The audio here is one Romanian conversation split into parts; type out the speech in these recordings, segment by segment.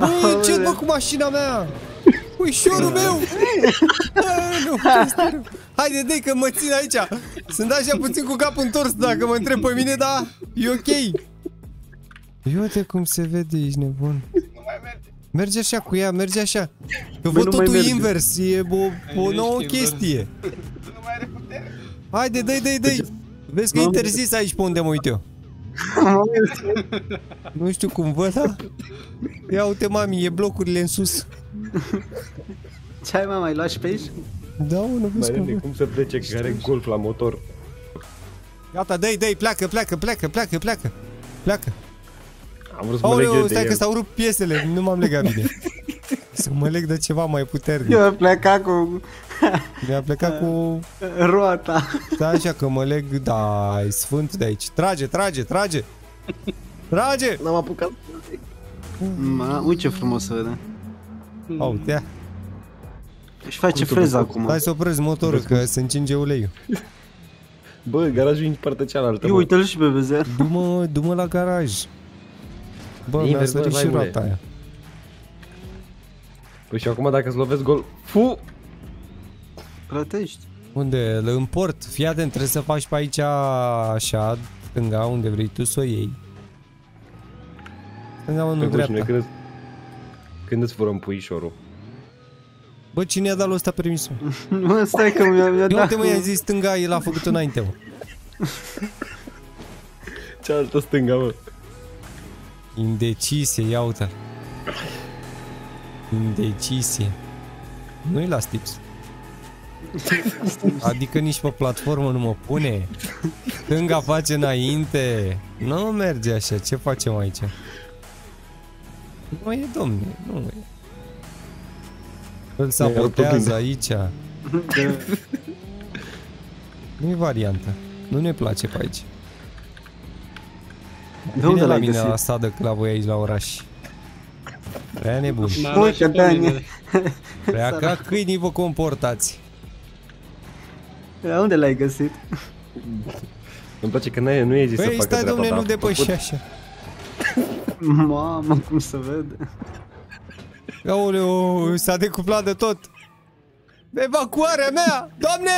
Ui, ce mă cu mașina mea? Uișorul meu! nu, Haide, dai că mă țin aici. Sunt așa puțin cu capul întors dacă mă întreb pe mine, dar e ok. Uite cum se vede, ești nebun. Merge așa cu ea, merge așa. Că văd totul invers, e o, o nouă chestie. Haide, dai, dai, dai. Vezi că e interzis aici pe unde mă uit eu. nu știu cum văd, da? Ia uite, mami, e blocurile în sus. Ce ai, mama, ai luat și pe aici? Da, nu vezi cum, cum să plece, că are golf la motor. Gata, dai, dai, pleacă, pleacă, pleacă, pleacă, pleacă. Pleacă. Am vrut să mă leg Aoleu, de stai el. că s-au rupt piesele, nu m-am legat bine. Să mă leg de ceva mai puternic. Eu am plecat cu Mi-a plecat cu... roata. Da, așa că mă leg, da, e sfânt de aici. Trage, trage, trage! Trage! N-am apucat. Ma, uite ce frumos se vede. Au, uite, ia. Își face freza acum. Hai să opresc motorul, că se încinge uleiul. Bă, garajul e în partea cealaltă, Eu mă. uite-l și pe bezer. Du-mă, du-mă la garaj. Bă, mi-a Invers, bă, sărit și vai, roata bă. aia. Păi și acum dacă îți lovesc gol... Fu! Plătești. Unde? Îl împort. Fii atent, trebuie să faci pe aici așa, stânga, unde vrei tu să o iei. Stânga, mă, nu Pe dreapta. Păi, când, îți- când îți furăm puișorul? Bă, cine i-a dat lui ăsta permisul? Mă, stai că mi-a, mi-a Eu dat... uite mă, i-a zis stânga, el a făcut înainte, mă. Cealaltă stânga, mă. Indecisie, ia uite Indecisie. Nu-i la tips. Adică nici pe platformă nu mă pune. Stânga face înainte. Nu merge așa, ce facem aici? Nu e, domne, nu e. Îl sabotează blinda. aici. Nu e variantă. Nu ne place pe aici. De Vine unde la l-ai mine găsit? la stadă la voi aici la oraș. Prea nebun. M-a Uite, luat și pe Dani. mine. Prea ca câinii vă comportați. La unde l-ai găsit? Îmi place că n-ai, nu e zis să Băi, facă stai treaba, domne, dar nu a depăși făcut. așa. Mamă, cum se vede. Aoleu, s-a decuplat de tot. Evacuarea mea! Doamne!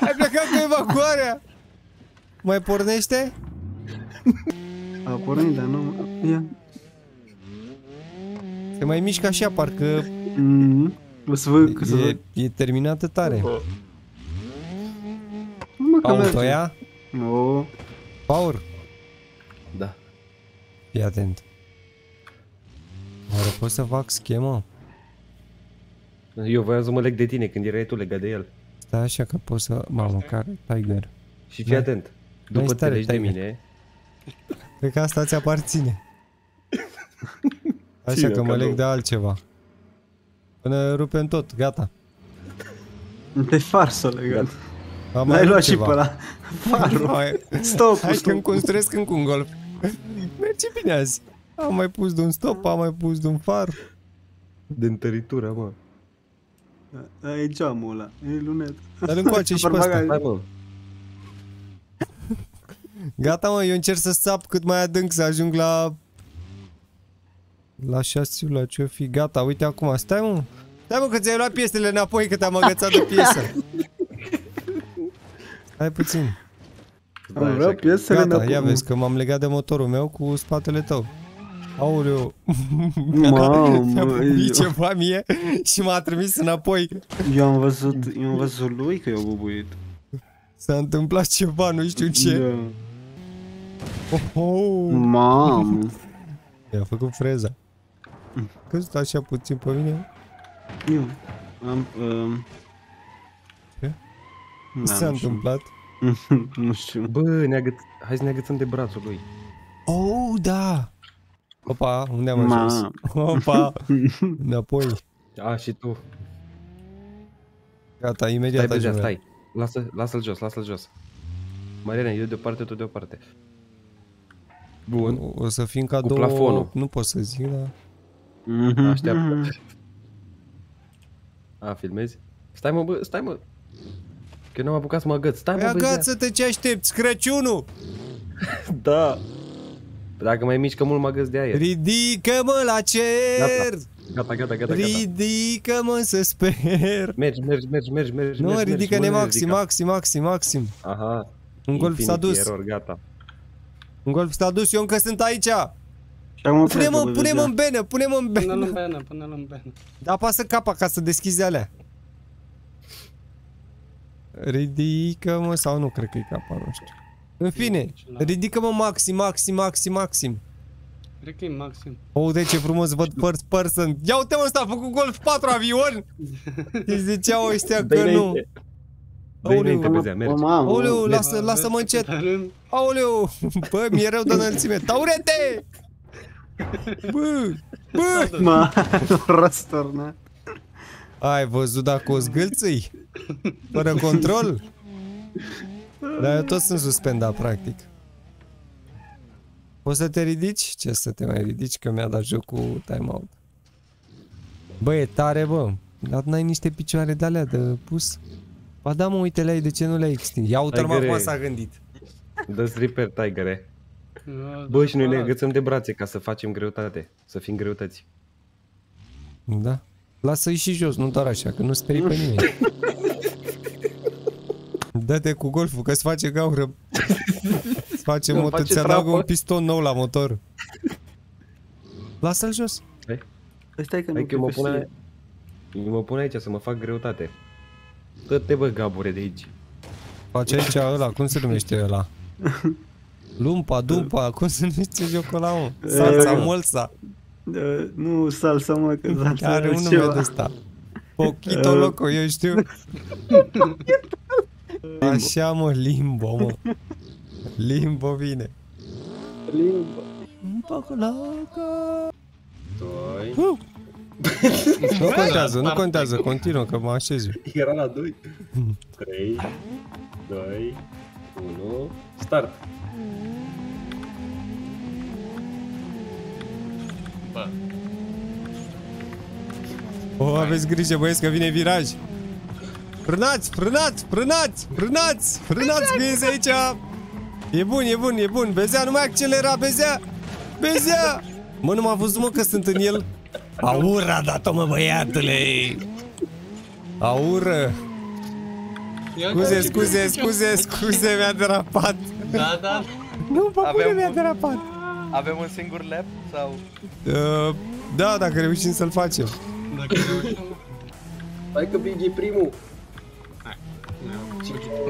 Ai plecat cu evacuarea! Mai pornește? A pornit, dar nu... Ia. Se mai mișcă așa, parcă Mm. O să văd, că să e, văd. e terminată tare. Mă, că Auto merge. ia? O, Paur, Da. fii atent. Oare pot să fac schemă? Eu voiam să mă leg de tine când erai tu legat de el. Stai așa că pot să... Mamă, care Tiger. Și fii Da. atent. Mai După te stare, legi de Tiger. mine, Cred că asta ți aparține. Așa Ține, că mă cadou. leg de altceva. Până rupem tot, gata. de far s-o legat. Am L-ai rupt luat și ceva. pe ăla. Farul. Hai, Stop, hai că stop. îmi construiesc încă un golf. Merge bine azi. Am mai pus de un stop, am mai pus de un far. de întăritură, mă. E geamul ăla, e lunet. Dar încoace și pe Barbagaj. ăsta. Hai, mă. Gata, mă, eu încerc să sap cât mai adânc, să ajung la... La șasiu, la ce fi. Gata, uite acum. Stai, mă. Stai, mă, că ți-ai luat piesele înapoi, că te-am agățat de piesă. Hai puțin. Am Da, vreau așa că- piesele Gata, înapoi. ia vezi că m-am legat de motorul meu cu spatele tău. Aoleu. Mamă, Mi-a bubuit eu- ceva mie și m-a trimis înapoi. Eu am văzut, eu am văzut lui că i-a bubuit. S-a întâmplat ceva, nu știu ce. Da. Oh, oh. Mamă. I-a făcut freza. Că stă așa puțin pe mine. Eu am... Um... Ce? Da, Ce s-a nu știu. întâmplat? nu știu. Bă, ne agăț... hai să ne agățăm de brațul lui. Oh, da! Opa, unde am Ma. ajuns? Opa, înapoi. A, și tu. Gata, imediat Stai, Bezea, ajung. stai. Lasă, lasă-l jos, lasă-l jos. Mariana, eu de o parte, tu de o parte. Bun. O, o să fim ca Cu două... plafonul. Nu pot să zic, dar... Mhm. Așteaptă. A, filmezi? Stai mă, bă, stai mă. Că nu am apucat să mă agăț. Stai, Păi mă, Bezea. agață-te ce aștepți, Crăciunul! Da. Dacă mai mișcă mult mă agăț de aer. Ridică-mă la cer! Gata. Gata, gata, gata, gata. Ridică-mă să sper! Mergi, mergi, mergi, mergi, mergi. Nu, mergi, ridică-ne mergi, maxim, ridică. maxim, maxim, maxim. Aha. Un golf s-a Infinity dus. Error, gata. Un golf s-a dus, eu încă sunt aici! Și am Pune-mă, pune-mă în benă, pune-mă în Până-l în benă! benă, până-l în benă. Da, apasă capa ca să deschizi alea. Ridică-mă, sau nu cred că e capa, nu știu. În fine, ridică-mă maxim, maxim, maxim, maxim. Cred că e maxim. O, de ce frumos văd first person. Ia uite mă, ăsta a făcut Golf 4 avion! Îi ziceau ăștia Dă-i că nu. înainte. Dă-i Aoleu. înainte, Bezea, mergi. Mamă, Aoleu, mă, lasă, lasă-mă încet. Dar în- Aoleu, bă, mi-e rău de înălțime. Taurete! Bă, bă! mă, răstorna. Ai văzut dacă o zgâlțâi? Fără control? Dar eu tot sunt suspendat, practic. Poți să te ridici? Ce să te mai ridici, că mi-a dat jocul timeout. Bă, e tare, bă. Dar n-ai niște picioare de alea de pus? Ba da, mă, uite le-ai, de ce nu le-ai extins? Ia uite-l, mă, Tigere. acum s-a gândit. Dă-ți repair, Tigere. Nu, Bă, și noi ne da. agățăm de brațe ca să facem greutate. Să fim greutăți. Da. Lasă-i și jos, nu doar așa, că nu sperii pe nimeni. Dă-te cu golful, că-ți face gaură. Îți face Îmi motor, face ți adaugă trapă. un piston nou la motor. Lasă-l jos. Păi stai că nu Hai că eu mă cred pun, că aici, eu mă pun aici să mă fac greutate. Dă-te bă, gabure de aici. Face aici ăla, cum se numește ăla? Lumpa, dumpa, cum se numește jocul ăla, mă? Salsa, molsa. Uh, Nu salsa, mă, că salsa Are un nume de ceva. ăsta. Poquito loco, eu știu. Așa, mă, limbo, mă. Limbo vine. Limba. Un poco loco. Doi. Uh. Nu contează, nu contează, continuă că mă așez eu. Era la 2. 3, 2, 1, start. Bă, O, aveți grijă, băieți, că vine viraj. Frânați, frânați, frânați, frânați, frânați, că iese aici. E bun, e bun, e bun. Bezea, nu mai accelera, Bezea. Bezea. Mă, nu m-a văzut, mă, că sunt în el. Aura, dat-o, mă, băiatule. Aură. ia Scuze, uite, scuze, uite, scuze, uite. scuze, mi-a derapat. Da, da. Nu, păpule, Avem mi-a un- derapat. Avem un singur lap sau... Uh, da, dacă reușim să-l facem. Dacă reușim... Hai că Big e primul.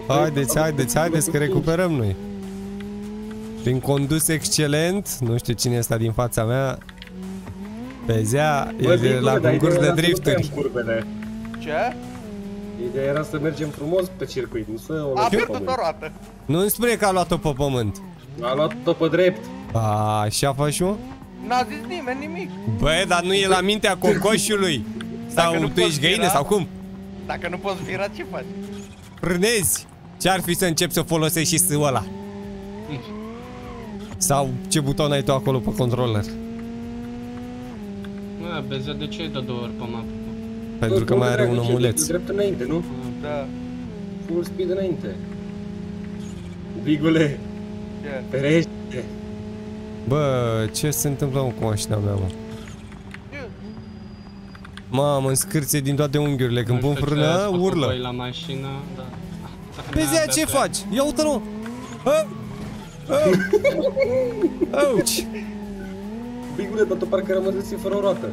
Haideți, haideți, haideți că recuperăm noi. Prin condus excelent, nu știu cine este din fața mea. Bezea e de la concurs de drifturi. Curbele. Ce? Ideea era să mergem frumos pe circuit, nu să o A luăm pe pierdut o pământ. roată. Nu îmi spune că a luat-o pe pământ. A luat-o pe drept. A, așa faci mă? N-a zis nimeni nimic. Bă, dar nu e la mintea cocoșului. Sau Dacă nu tu ești poți găină vira- sau cum? Dacă nu poți vira, ce faci? Frânezi. Ce-ar fi să încep să folosești și sâul ăla? Sau ce buton ai tu acolo pe controller? Mă, Bezea, de ce ai dat două ori pe mapă? Pentru că mai are un Dragă, ce- omuleț. Drept înainte, nu? Da. Full speed înainte. Bigule, Ce? ferește. Bă, ce se întâmplă mă, cu mașina mea, mă? Ce? Mamă, scârție din toate unghiurile. Când Nu pun știu ce frână, ați făcut urlă. voi la mașină, da. Pe zi, ce faci? Ia uite-l, mă! Auci! Bigule, dar tu parcă rămăseți fără o roată.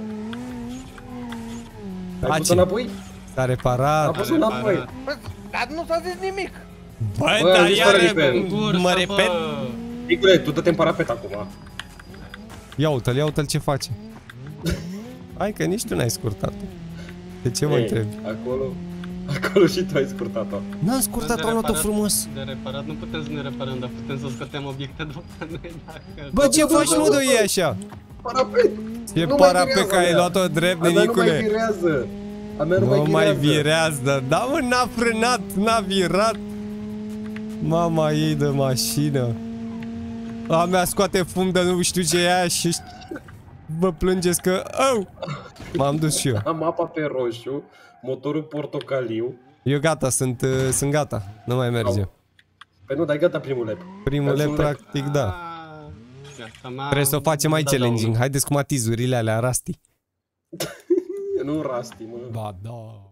Ai Face. pus înapoi? S-a A reparat. pus înapoi. Bă, dar nu s-a zis nimic. Bă, Bă, dar am zis iar fără reper. mă repet. Bigule, tu dă-te în parapet acum. Ia uite-l, ia uite-l ce face. Hai că nici tu n-ai scurtat De ce mă Ei, întrebi? Acolo, acolo și tu ai scurtat-o. N-am scurtat, am luat-o frumos. De reparat, nu putem să ne reparăm, dar putem să scoatem obiecte după noi dacă... Bă, ce faci, mă, de e așa? Parapet! E Nu mai para pe virează care ai aia. luat-o drept, A mea nu mai nenicule. virează. A mea nu, Nu mai virează. virează. Da, mă, n-a frânat, n-a virat. Mama ei de mașină. A mea scoate fum de nu știu ce e aia și vă plângeți că... Oh! M-am dus și eu. Am apa pe roșu, motorul portocaliu Eu gata, sunt, uh, sunt gata. Nu mai merge. Păi nu, dar e gata primul lap. Primul Dați lap, un lap. practic, da. Ah, Gata, m-am- Trebuie să o facem mai da, da, challenging. Haideți cu matizurile alea, Rasti. Nu rasti, mă. Ba, da.